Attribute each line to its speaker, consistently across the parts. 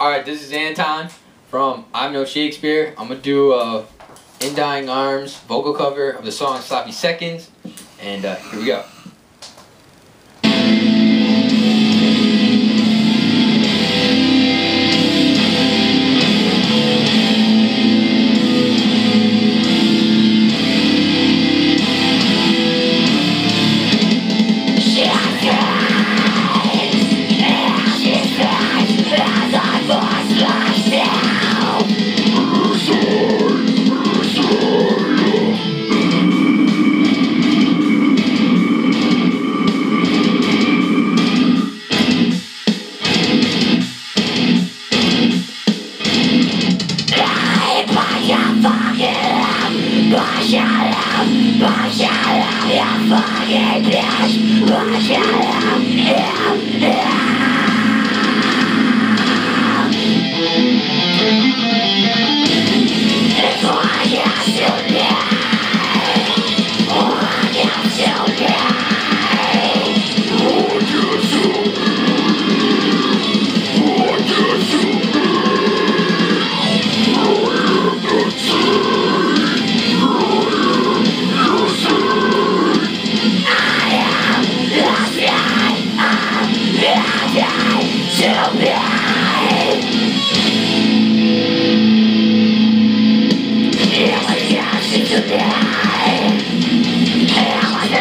Speaker 1: Alright, this is Anton from I'm No Shakespeare. I'm gonna do a In Dying Arms vocal cover of the song Sloppy Seconds. And uh, here we go.
Speaker 2: fucking But shut up, but shut up, you fucking bitch But shut up, yeah, bitch.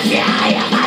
Speaker 2: Yeah, yeah, yeah.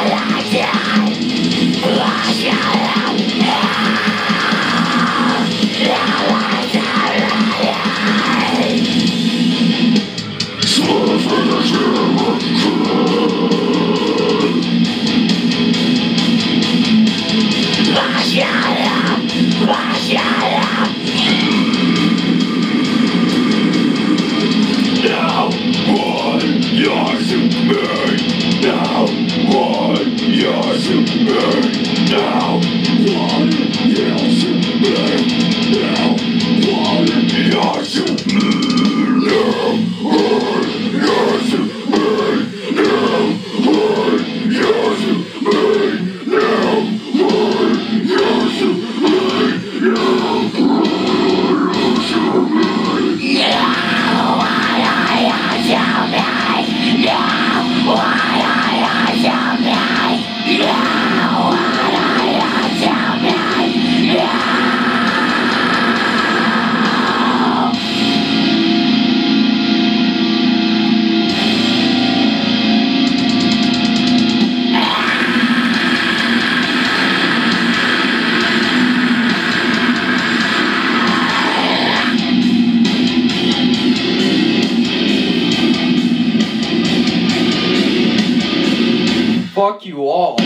Speaker 1: Fuck you all.